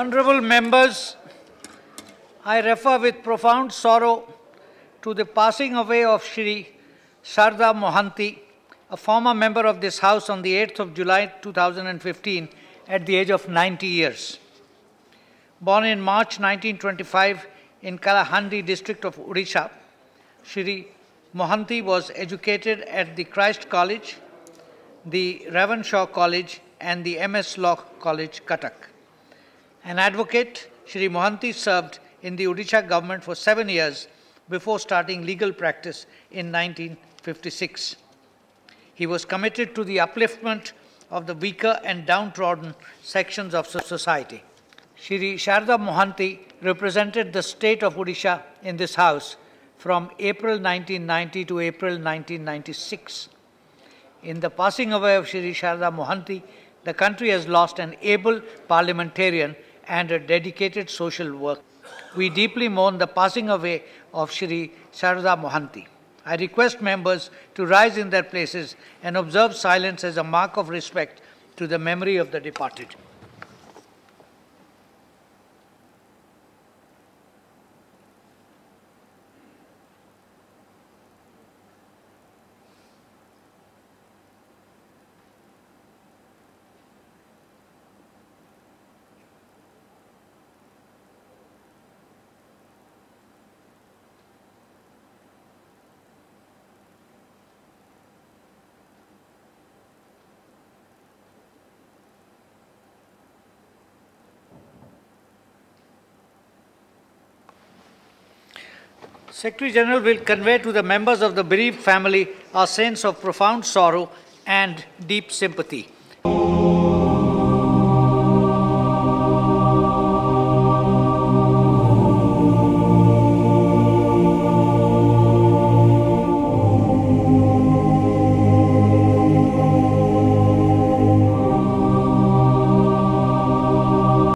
Honorable members, I refer with profound sorrow to the passing away of Shri Sarada Mohanty, a former member of this House on the 8th of July 2015 at the age of 90 years. Born in March 1925 in Kalahandi district of Odisha, Shri Mohanty was educated at the Christ College, the Ravenshaw College, and the MS Law College, Cuttack. An advocate, Shri Mohanty served in the Odisha government for seven years before starting legal practice in 1956. He was committed to the upliftment of the weaker and downtrodden sections of society. Shri Sharda Mohanty represented the state of Odisha in this house from April 1990 to April 1996. In the passing away of Shri Sharda Mohanty, the country has lost an able parliamentarian and a dedicated social work. We deeply mourn the passing away of Shri Sarada Mohanty. I request members to rise in their places and observe silence as a mark of respect to the memory of the departed. Secretary General will convey to the members of the bereaved family our sense of profound sorrow and deep sympathy.